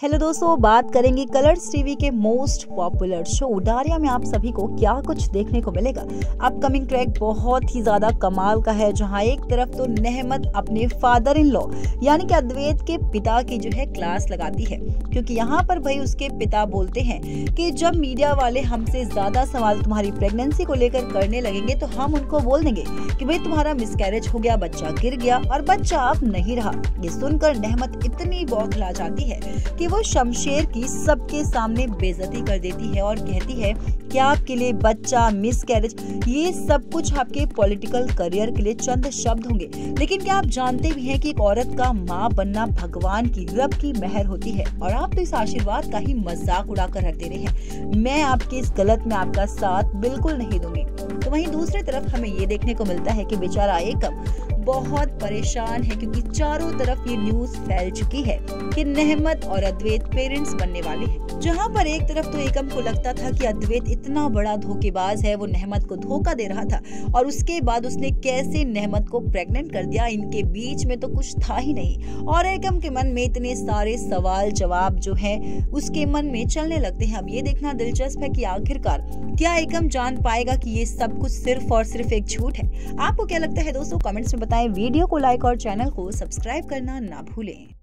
Hello दोस्तों, बात करेंगे कलर्स टीवी के मोस्ट पॉपुलर शो उडारिया में आप सभी को क्या कुछ देखने को मिलेगा? अपकमिंग ट्रैक बहुत ही ज़्यादा कमाल का है, जहाँ एक तरफ़ तो नहमत अपने फादर इन लॉ यानी कि अद्वैत के पिता की जो है क्लास लगाती है। क्योंकि यहाँ पर भाई उसके पिता बोलते हैं कि जब मीडिया वाले हमसे ज़्यादा सवाल तुम्हारी प्रेगनेंसी को लेकर करने लगेंगे तो हम उनको बोल देंगे कि भाई तुम्हारा मिसकैरेज हो गया, बच्चा गिर गया और बच्चा अब नहीं रहा। ये सुनकर नहमत इतनी बौखला जाती है कि वो शमशेर की सबके सामने बेजती कर देती है और कहती है कि आपके लिए बच्चा मिस कैरेज ये सब कुछ आपके पॉलिटिकल करियर के लिए चंद शब्द होंगे। लेकिन क्या आप जानते भी हैं कि एक औरत का माँ बनना भगवान की, रब की मेहर होती है? और आप तो इस आशीर्वाद का ही मज़ाक उड़ाकर रख दे रहे हैं। मैं आपके इस गलत में आपका साथ बिल्कुल नहीं दूँगी। तो वहीं दूसरी तरफ़ हमें ये देखने को मिलता है कि बेचारा एकम बहुत परेशान है क्योंकि चारों तरफ़ ये न्यूज़ फैल चुकी है कि नहमत और अद्वैत पेरेंट्स बनने वाले हैं। जहाँ पर एक तरफ़ तो एकम को लगता था कि अद्वैत इतना बड़ा धोखेबाज है, वो नहमत को धोखा दे रहा था और उसके बाद उसने कैसे नहमत को प्रेग्नेंट कर दिया, इनके बीच में तो कुछ था ही नहीं। और एकम के मन में इतने सारे सवाल जवाब जो है, उसके मन में चलने लगते हैं। अब ये देखना दिलचस्प है की आखिरकार क्या एकम जान पाएगा की ये सब कुछ सिर्फ़ और सिर्फ़ एक झूठ है? आपको क्या लगता है दोस्तों, कमेंट्स में बताएँ। वीडियो को लाइक और चैनल को सब्सक्राइब करना ना भूलें।